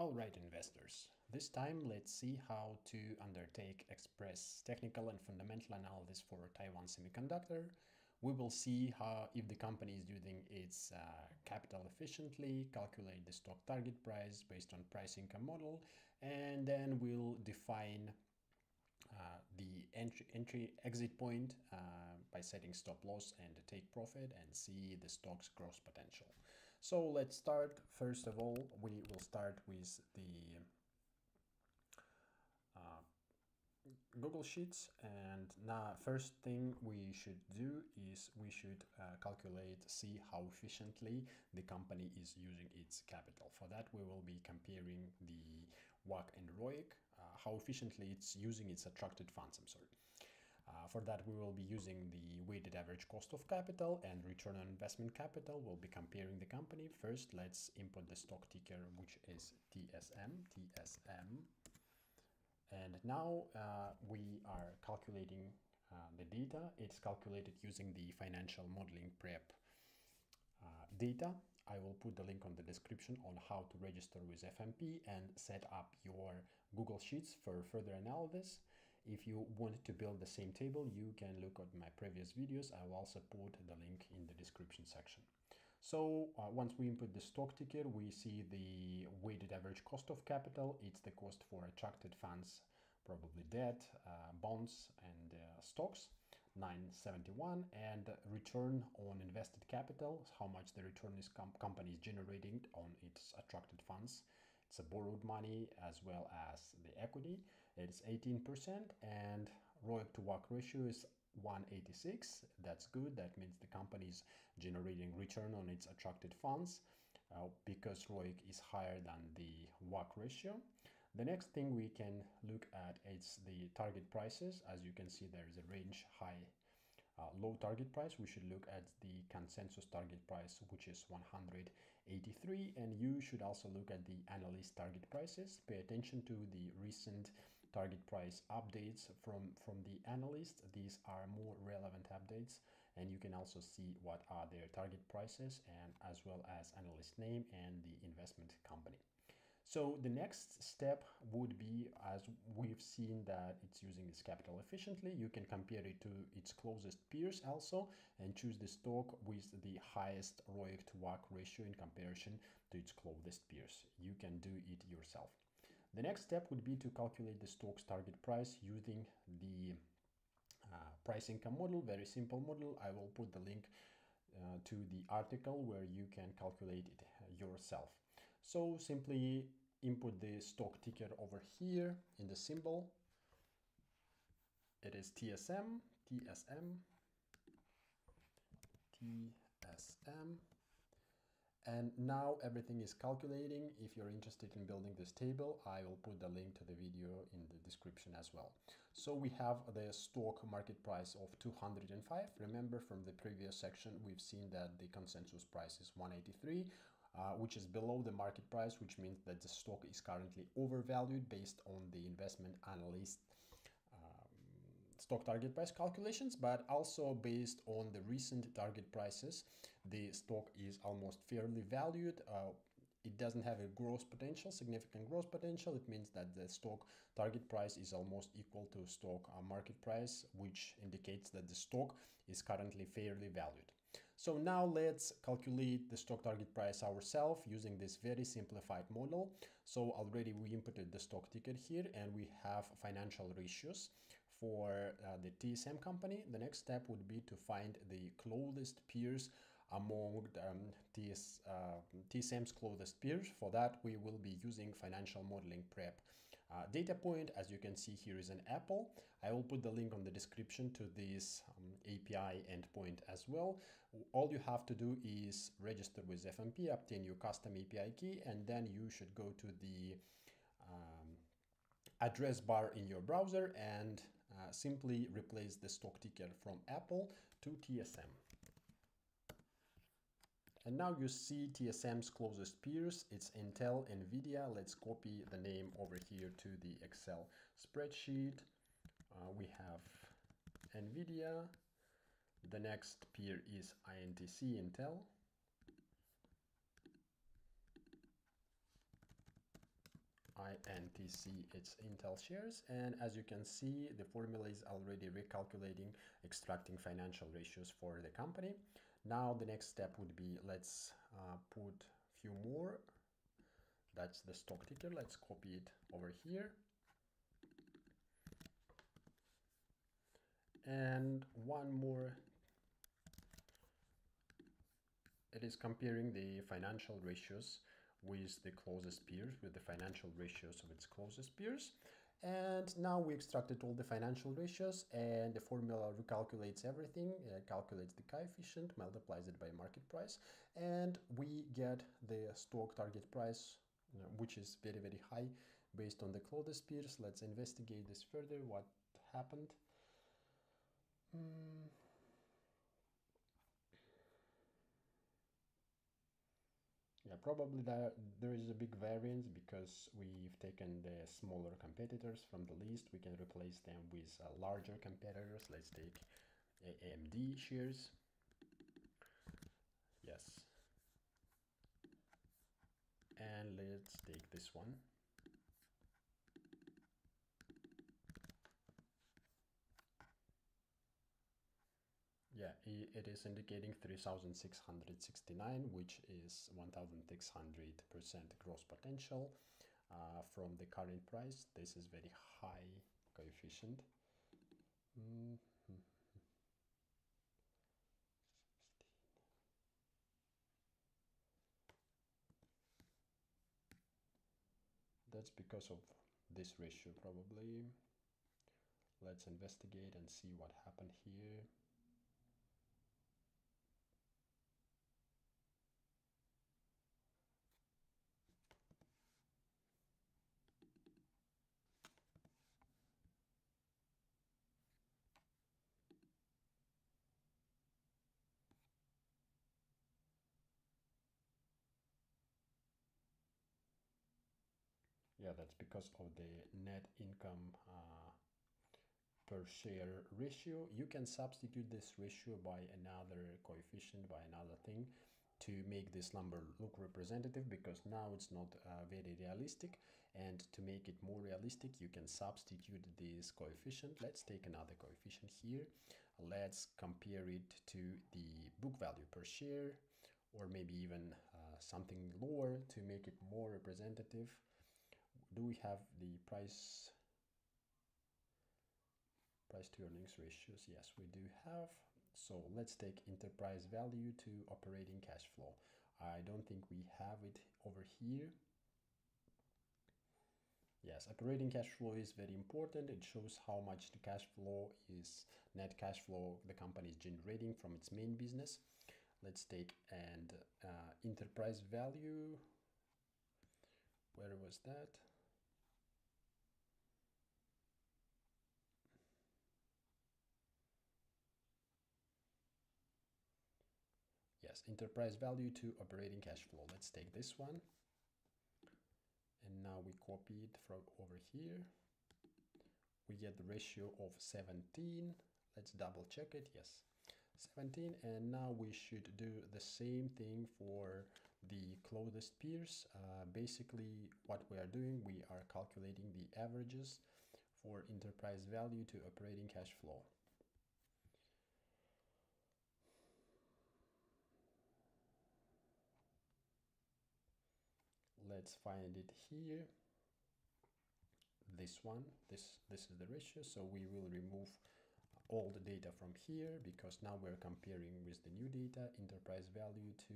Alright investors, this time let's see how to undertake express technical and fundamental analysis for Taiwan Semiconductor. We will see how if the company is using its uh, capital efficiently, calculate the stock target price based on price income model, and then we'll define uh, the entry entry exit point uh, by setting stop loss and take profit and see the stock's growth potential. So let's start. First of all, we will start with the uh, Google Sheets and now first thing we should do is we should uh, calculate see how efficiently the company is using its capital. For that we will be comparing the WACC and ROIC, uh, how efficiently it's using its attracted funds, I'm sorry. Uh, for that, we will be using the weighted average cost of capital and return on investment capital. We'll be comparing the company. First, let's input the stock ticker, which is TSM. TSM and now uh, we are calculating uh, the data. It's calculated using the financial modeling prep uh, data. I will put the link on the description on how to register with FMP and set up your Google Sheets for further analysis. If you want to build the same table, you can look at my previous videos. I will also put the link in the description section. So uh, once we input the stock ticker, we see the weighted average cost of capital. It's the cost for attracted funds, probably debt, uh, bonds, and uh, stocks, 971. And return on invested capital, how much the return is com company is generating on its attracted funds. It's a borrowed money as well as the equity. It's 18% and ROIC to WACC ratio is 186 that's good. That means the company is generating return on its attracted funds uh, because ROIC is higher than the WACC ratio. The next thing we can look at is the target prices. As you can see there is a range high uh, low target price. We should look at the consensus target price which is 183 and you should also look at the analyst target prices. Pay attention to the recent target price updates from from the analyst these are more relevant updates and you can also see what are their target prices and as well as analyst name and the investment company so the next step would be, as we've seen that it's using this capital efficiently, you can compare it to its closest peers also and choose the stock with the highest ROIC to WACC ratio in comparison to its closest peers. You can do it yourself. The next step would be to calculate the stock's target price using the uh, price income model, very simple model. I will put the link uh, to the article where you can calculate it yourself. So simply input the stock ticker over here in the symbol. It is TSM, TSM, TSM. And now everything is calculating. If you're interested in building this table, I will put the link to the video in the description as well. So we have the stock market price of 205. Remember from the previous section, we've seen that the consensus price is 183. Uh, which is below the market price, which means that the stock is currently overvalued based on the investment analyst stock target price calculations, but also based on the recent target prices, the stock is almost fairly valued. Uh, it doesn't have a growth potential, significant growth potential. It means that the stock target price is almost equal to stock uh, market price, which indicates that the stock is currently fairly valued. So now let's calculate the stock target price ourselves using this very simplified model. So already we inputted the stock ticker here and we have financial ratios for uh, the TSM company. The next step would be to find the closest peers among um, TS, uh, TSM's closest peers. For that, we will be using financial modeling prep uh, data point. As you can see, here is an Apple. I will put the link on the description to this um, API endpoint as well. All you have to do is register with FMP, obtain your custom API key, and then you should go to the um, address bar in your browser and uh, simply replace the stock ticker from Apple to TSM. And now you see TSM's closest peers, it's Intel, Nvidia. Let's copy the name over here to the Excel spreadsheet. Uh, we have Nvidia. The next peer is INTC, Intel. INTC, it's Intel shares. And as you can see, the formula is already recalculating, extracting financial ratios for the company. Now the next step would be let's uh, put a few more. That's the stock ticker. Let's copy it over here. And one more. It is comparing the financial ratios with the closest peers, with the financial ratios of its closest peers. And now we extracted all the financial ratios and the formula recalculates everything, uh, calculates the coefficient, multiplies it by market price, and we get the stock target price, know, which is very, very high based on the closest peers. Let's investigate this further, what happened. Mm. Yeah, probably there, there is a big variance because we've taken the smaller competitors from the list. We can replace them with uh, larger competitors. Let's take AMD shares. Yes. And let's take this one. Yeah, it is indicating 3,669, which is 1,600% gross potential uh, from the current price. This is very high coefficient. Mm -hmm. That's because of this ratio probably. Let's investigate and see what happened here. Yeah that's because of the net income uh, per share ratio. You can substitute this ratio by another coefficient by another thing to make this number look representative because now it's not uh, very realistic. And to make it more realistic you can substitute this coefficient. Let's take another coefficient here. Let's compare it to the book value per share or maybe even uh, something lower to make it more representative do we have the price price to earnings ratios? Yes we do have. So let's take enterprise value to operating cash flow. I don't think we have it over here. Yes operating cash flow is very important. It shows how much the cash flow is net cash flow the company is generating from its main business. Let's take and uh, enterprise value. Where was that yes enterprise value to operating cash flow. Let's take this one. And now we copy it from over here. We get the ratio of 17 let's double check it. Yes 17 and now we should do the same thing for the closest peers. Uh, basically what we are doing we are calculating the averages for enterprise value to operating cash flow let's find it here. This one this this is the ratio. So we will remove all the data from here because now we're comparing with the new data enterprise value to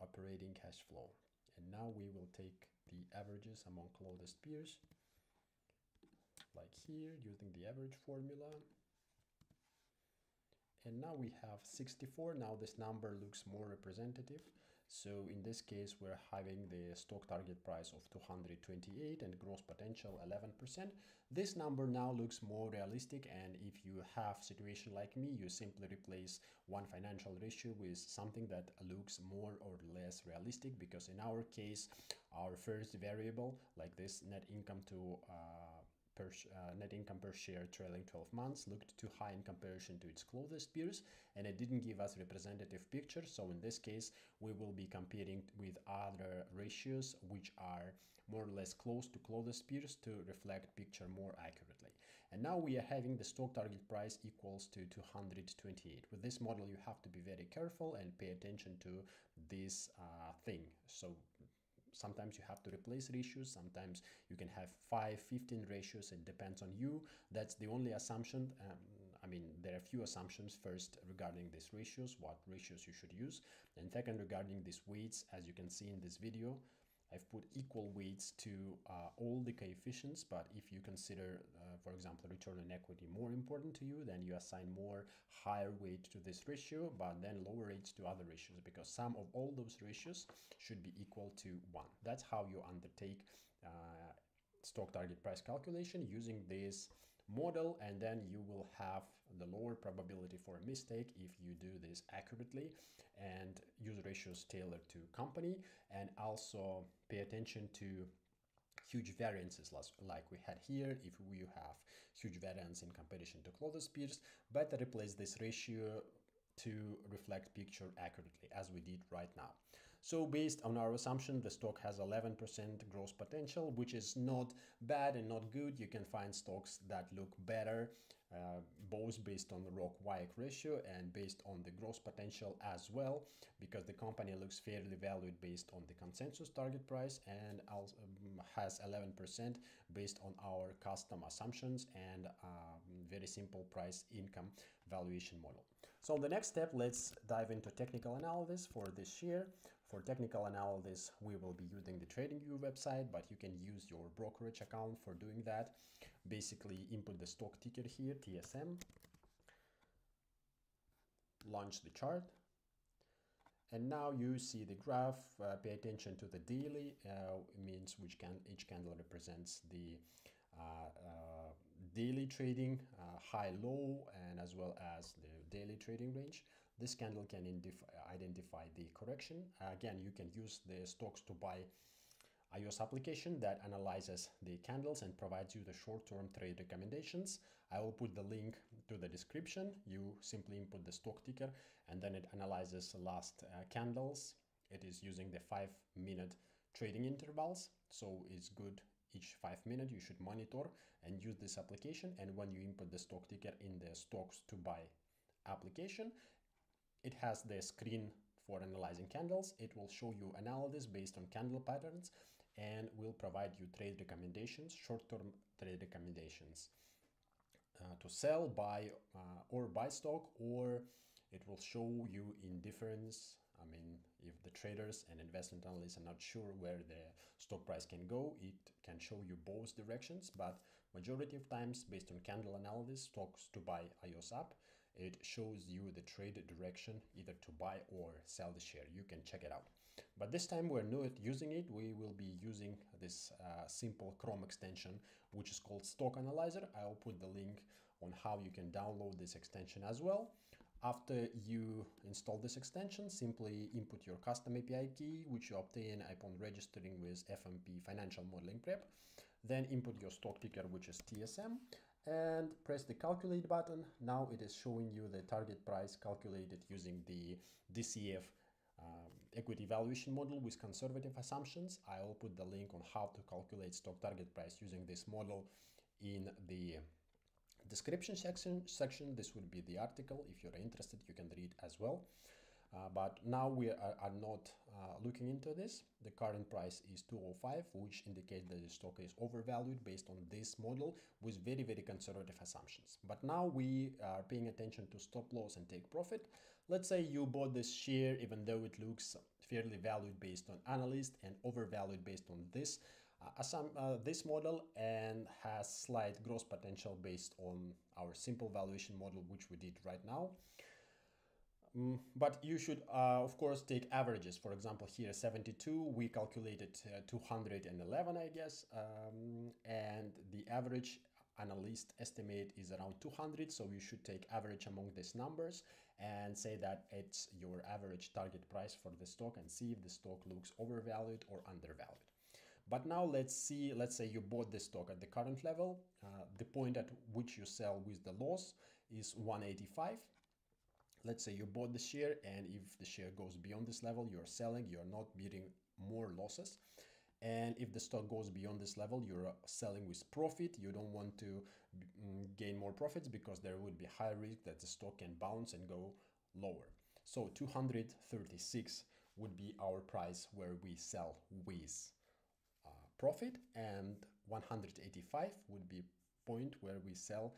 operating cash flow. And now we will take the averages among closest peers like here using the average formula. And now we have 64 now this number looks more representative so in this case, we're having the stock target price of 228 and gross potential 11%. This number now looks more realistic. And if you have situation like me, you simply replace one financial ratio with something that looks more or less realistic because in our case, our first variable like this net income to uh, per uh, net income per share trailing 12 months looked too high in comparison to its closest peers and it didn't give us representative picture. So in this case we will be comparing with other ratios which are more or less close to closest peers to reflect picture more accurately. And now we are having the stock target price equals to 228 with this model you have to be very careful and pay attention to this uh, thing. So sometimes you have to replace ratios sometimes you can have 5 15 ratios it depends on you. That's the only assumption um, i mean there are a few assumptions. First regarding these ratios what ratios you should use. And second regarding these weights as you can see in this video I've put equal weights to uh, all the coefficients, but if you consider, for example, return on equity more important to you, then you assign more higher weight to this ratio, but then lower weights to other ratios because sum of all those ratios should be equal to 1. That's how you undertake uh, stock target price calculation using this model and then you will have the lower probability for a mistake if you do this accurately and use ratios tailored to company and also pay attention to huge variances like we had here if we have huge variance in comparison to closest peers better replace this ratio to reflect picture accurately as we did right now so based on our assumption the stock has 11% growth potential which is not bad and not good you can find stocks that look better uh, both based on the ROC WACC ratio and based on the growth potential as well, because the company looks fairly valued based on the consensus target price and um, has 11% based on our custom assumptions and um, very simple price income valuation model. So the next step, let's dive into technical analysis for this share. For technical analysis, we will be using the TradingView website, but you can use your brokerage account for doing that basically input the stock ticker here, TSM, launch the chart, and now you see the graph, uh, pay attention to the daily, uh, means which can each candle represents the uh, uh daily trading, uh, high, low, and as well as the daily trading range. This candle can identify the correction. again, you can use the Stocks 2 Buy iOS application that analyzes the candles and provides you the short-term trade recommendations. I will put the link to the description. You simply input the stock ticker and then it analyzes last uh, candles. It is using the five minute trading intervals. So it's good each five minutes you should monitor and use this application. And when you input the stock ticker in the Stocks 2 Buy application, it has the screen for analyzing candles. It will show you analysis based on candle patterns and will provide you trade recommendations, short-term trade recommendations uh, to sell, buy, uh, or buy stock, or it will show you indifference. I mean, if the traders and investment analysts are not sure where the stock price can go, it can show you both directions, but majority of times based on candle analysis, Stocks 2 Buy iOS app, it shows you the trade direction either to buy or sell the share. You can check it out. But this time we're not using it. We will be using this uh, simple Chrome extension, which is called Stock Analyzer. I'll put the link on how you can download this extension as well. After you install this extension, simply input your custom API key, which you obtain upon registering with FMP Financial Modeling Prep. Then input your stock ticker, which is TSM, and press the calculate button. Now it is showing you the target price calculated using the DCF um, equity valuation model with conservative assumptions. I'll put the link on how to calculate stock target price using this model in the description section. section. This would be the article. If you're interested, you can read as well. Uh, but now we are, are not uh, looking into this. The current price is 205, which indicates that the stock is overvalued based on this model with very, very conservative assumptions. But now we are paying attention to stop loss and take profit. Let's say you bought this share even though it looks fairly valued based on analyst and overvalued based on this uh, uh, this model and has slight growth potential based on our simple valuation model which we did right now. Mm, but you should, uh, of course, take averages. For example, here 72, we calculated uh, 211, I guess, um, and the average analyst estimate is around 200. So you should take average among these numbers and say that it's your average target price for the stock and see if the stock looks overvalued or undervalued. But now let's see, let's say you bought the stock at the current level. Uh, the point at which you sell with the loss is 185. Let's say you bought the share and if the share goes beyond this level, you're selling, you're not beating more losses. And if the stock goes beyond this level, you're selling with profit. You don't want to mm, gain more profits because there would be high risk that the stock can bounce and go lower. So 236 would be our price where we sell with uh, profit and 185 would be point where we sell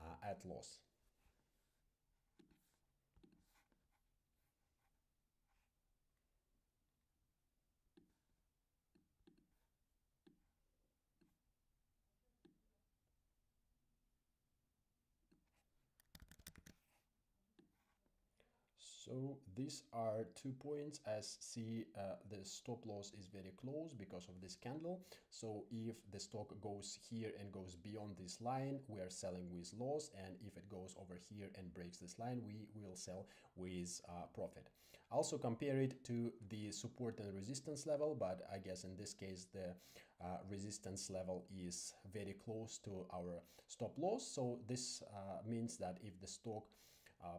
uh, at loss. So these are two points as see uh, the stop loss is very close because of this candle. So if the stock goes here and goes beyond this line, we are selling with loss. And if it goes over here and breaks this line, we will sell with uh, profit. Also compare it to the support and resistance level, but I guess in this case the uh, resistance level is very close to our stop loss. So this uh, means that if the stock uh,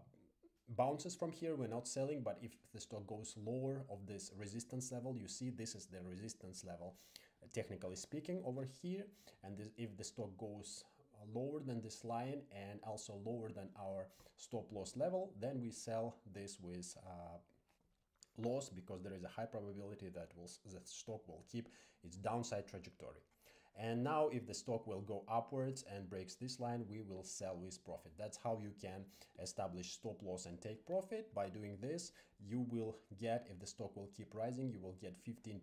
bounces from here we're not selling but if the stock goes lower of this resistance level you see this is the resistance level technically speaking over here. And this, if the stock goes lower than this line and also lower than our stop loss level then we sell this with uh, loss because there is a high probability that will that stock will keep its downside trajectory and now if the stock will go upwards and breaks this line, we will sell with profit. That's how you can establish stop loss and take profit. By doing this, you will get, if the stock will keep rising, you will get 15%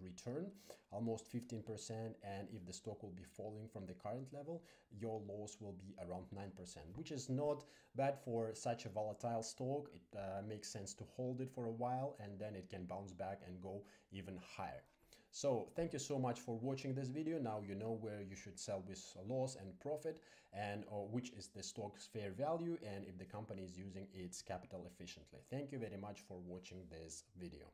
return, almost 15%. And if the stock will be falling from the current level, your loss will be around 9%, which is not bad for such a volatile stock. It uh, makes sense to hold it for a while and then it can bounce back and go even higher. So thank you so much for watching this video. Now you know where you should sell with loss and profit and uh, which is the stock's fair value and if the company is using its capital efficiently. Thank you very much for watching this video.